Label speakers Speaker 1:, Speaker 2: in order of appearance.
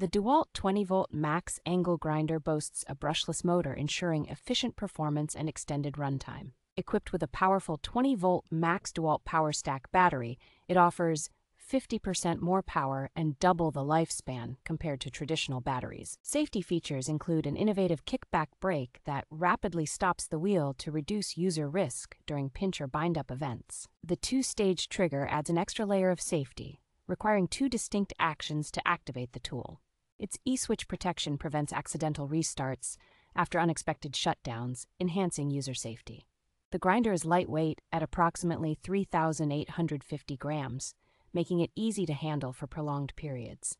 Speaker 1: The DeWalt 20 volt max angle grinder boasts a brushless motor ensuring efficient performance and extended runtime. Equipped with a powerful 20 volt max DeWalt Power Stack battery, it offers 50% more power and double the lifespan compared to traditional batteries. Safety features include an innovative kickback brake that rapidly stops the wheel to reduce user risk during pinch or bind up events. The two stage trigger adds an extra layer of safety, requiring two distinct actions to activate the tool. Its e-switch protection prevents accidental restarts after unexpected shutdowns, enhancing user safety. The grinder is lightweight at approximately 3,850 grams, making it easy to handle for prolonged periods.